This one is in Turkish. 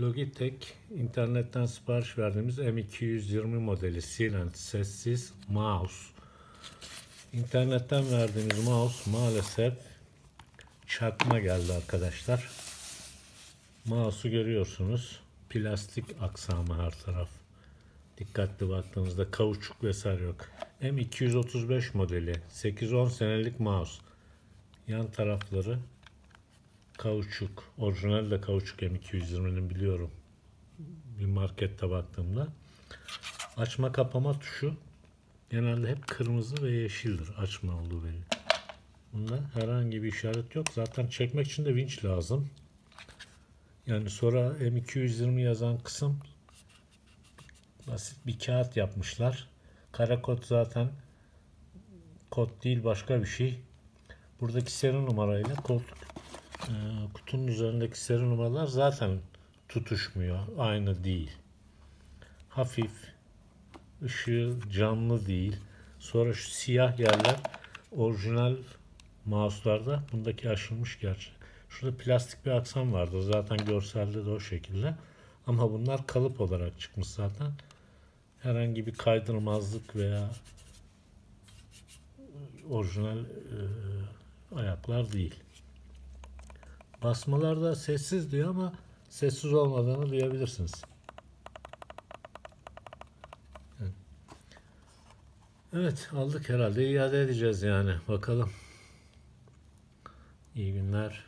Logitech internetten sipariş verdiğimiz M220 modeli silent sessiz mouse. İnternetten verdiğimiz mouse maalesef çakma geldi arkadaşlar. Mouse'u görüyorsunuz. Plastik aksamı her taraf. Dikkatli baktığınızda kauçuk vesaire yok. M235 modeli 8-10 senelik mouse. Yan tarafları kauçuk. Orijinal de kauçuk M220'nin biliyorum. Bir markette baktığımda. Açma kapama tuşu genelde hep kırmızı ve yeşildir. Açma olduğu belli. Bunda herhangi bir işaret yok. Zaten çekmek için de vinç lazım. Yani sonra M220 yazan kısım basit bir kağıt yapmışlar. Kara kod zaten kod değil başka bir şey. Buradaki seri numarayla koltuk kutunun üzerindeki seri numaralar zaten tutuşmuyor. Aynı değil. Hafif ışığı canlı değil. Sonra şu siyah yerler orijinal mouse'larda bundaki aşılmış gerçi. Şurada plastik bir aksam vardı. Zaten görselde de o şekilde. Ama bunlar kalıp olarak çıkmış zaten. Herhangi bir kaydırmazlık veya orijinal e, ayaklar değil. Basmalarda sessiz diyor ama sessiz olmadığını duyabilirsiniz. Evet aldık herhalde iade edeceğiz yani bakalım. İyi günler.